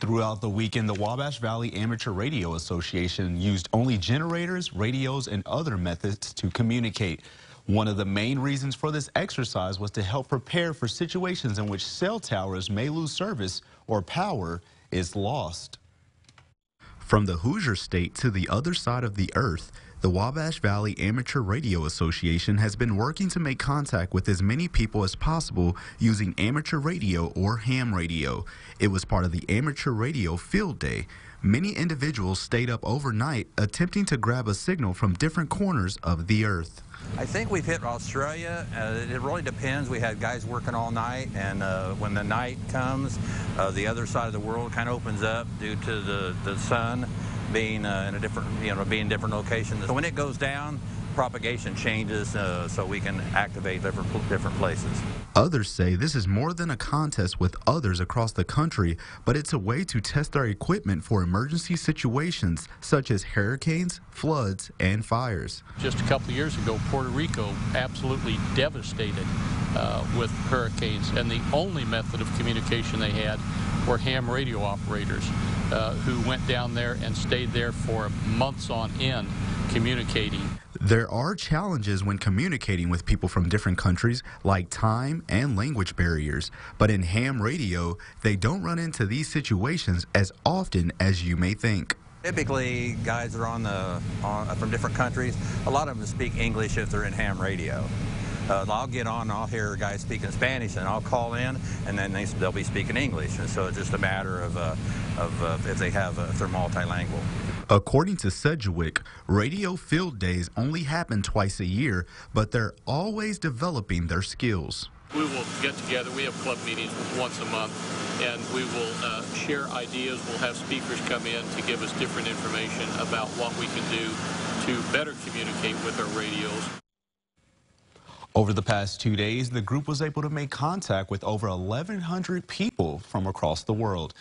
Throughout the weekend, the Wabash Valley Amateur Radio Association used only generators, radios, and other methods to communicate. One of the main reasons for this exercise was to help prepare for situations in which cell towers may lose service or power is lost. From the Hoosier State to the other side of the earth, the Wabash Valley Amateur Radio Association has been working to make contact with as many people as possible using amateur radio or ham radio. It was part of the Amateur Radio Field Day. Many individuals stayed up overnight attempting to grab a signal from different corners of the earth. I think we've hit Australia. Uh, it really depends. We had guys working all night, and uh, when the night comes, uh, the other side of the world kind of opens up due to the, the sun being uh, in a different, you know, being different location. So when it goes down, propagation changes uh, so we can activate different, different places. Others say this is more than a contest with others across the country, but it's a way to test our equipment for emergency situations such as hurricanes, floods, and fires. Just a couple of years ago, Puerto Rico absolutely devastated uh, with hurricanes, and the only method of communication they had were ham radio operators uh, who went down there and stayed there for months on end communicating. There are challenges when communicating with people from different countries, like time and language barriers. But in ham radio, they don't run into these situations as often as you may think. Typically, guys are on the on, from different countries. A lot of them speak English if they're in ham radio. Uh, I'll get on and I'll hear guys speaking Spanish and I'll call in and then they, will be speaking English. And so it's just a matter of, uh, of uh, if they have, if they're multilingual. According to Sedgwick, radio field days only happen twice a year, but they're always developing their skills. We will get together. We have club meetings once a month, and we will uh, share ideas. We'll have speakers come in to give us different information about what we can do to better communicate with our radios. Over the past two days, the group was able to make contact with over 1,100 people from across the world.